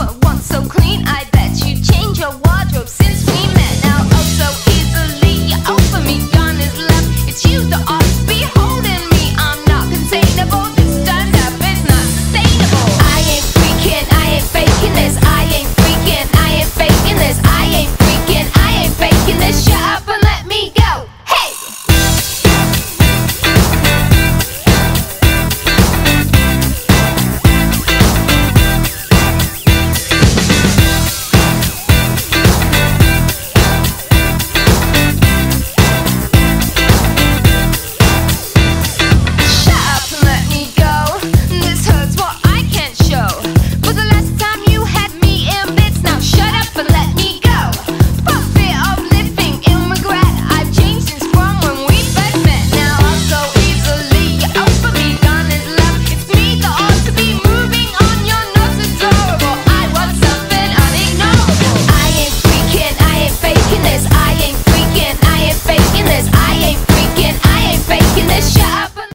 but one so clean I